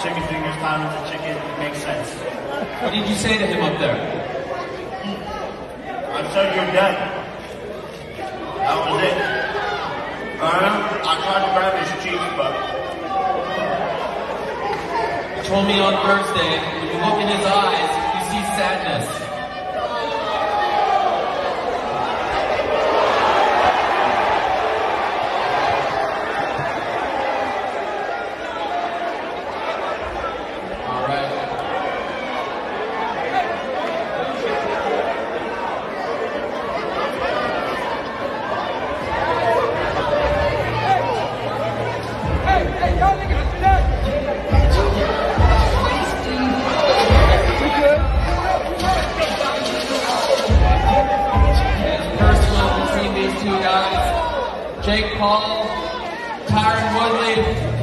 chicken fingers, pounding the chicken. It makes sense. What did you say to him up there? I said you're dead. That was it. Uh, I tried to grab his cheeks, but He told me on Thursday, when you look in his eyes, you see sadness. Jake Paul, Tyron Woodley,